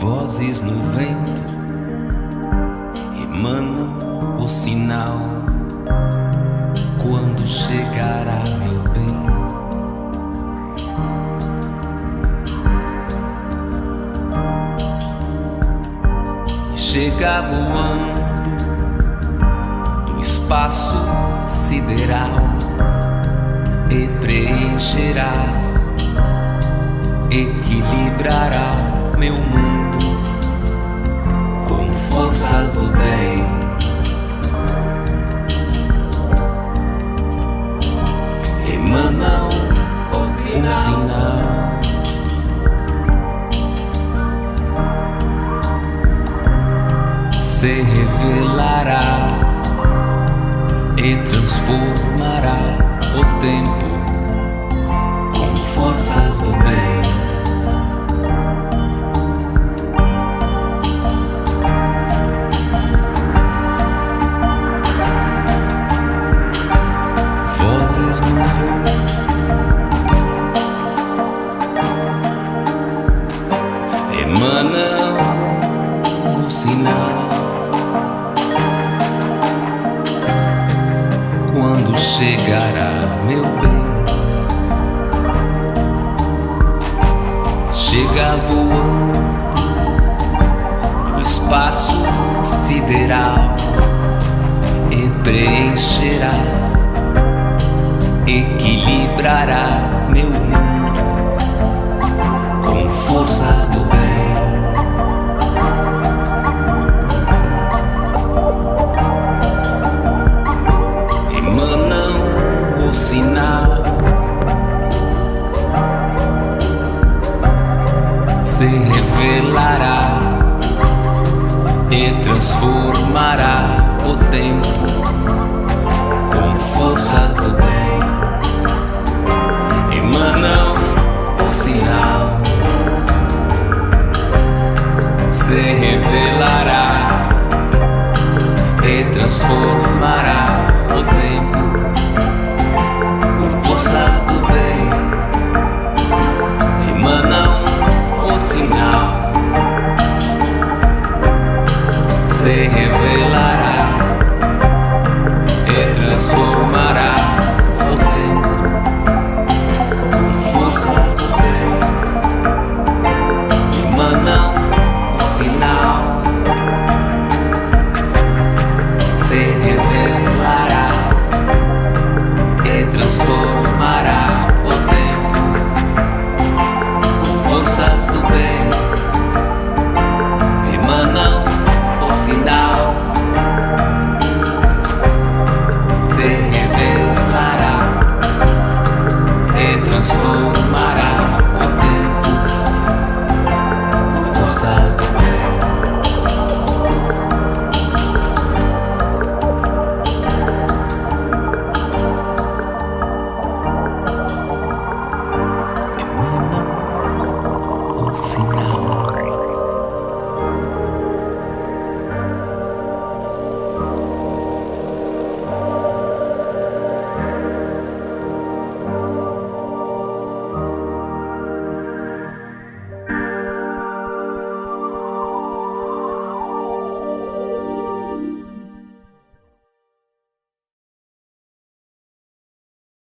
Vozes no vento emanam o sinal Chega voando do espaço sideral e preencherás, equilibrará meu mundo Se revelará e transformará o tempo com forças do bem. Vozes no vento emanam o sinal. Chegará meu bem, chega voando no espaço sideral e preencherás, equilibrará se revelará e transformará o tempo com forças do bem. Emanam o sinal, se revelará e transformará.